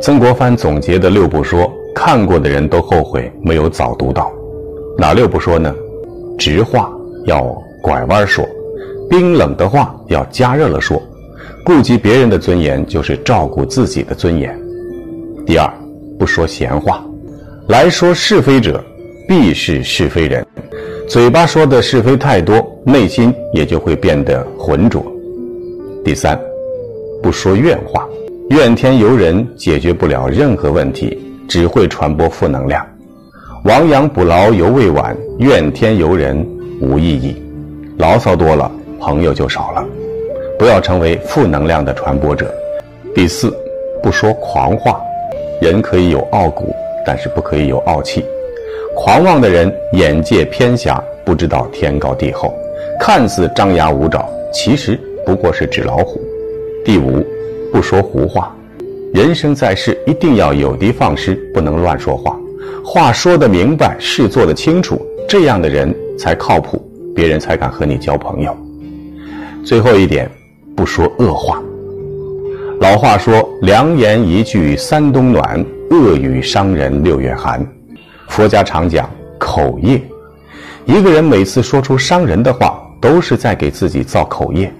曾国藩总结的六不说，看过的人都后悔没有早读到。哪六不说呢？直话要拐弯说，冰冷的话要加热了说，顾及别人的尊严就是照顾自己的尊严。第二，不说闲话，来说是非者，必是是非人。嘴巴说的是非太多，内心也就会变得浑浊。第三，不说怨话。怨天尤人解决不了任何问题，只会传播负能量。亡羊补牢犹未晚，怨天尤人无意义。牢骚多了，朋友就少了。不要成为负能量的传播者。第四，不说狂话。人可以有傲骨，但是不可以有傲气。狂妄的人眼界偏狭，不知道天高地厚，看似张牙舞爪，其实不过是纸老虎。第五。不说胡话，人生在世一定要有的放矢，不能乱说话。话说得明白，事做得清楚，这样的人才靠谱，别人才敢和你交朋友。最后一点，不说恶话。老话说：“良言一句三冬暖，恶语伤人六月寒。”佛家常讲口业，一个人每次说出伤人的话，都是在给自己造口业。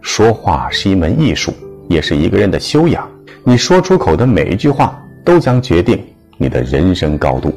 说话是一门艺术。也是一个人的修养。你说出口的每一句话，都将决定你的人生高度。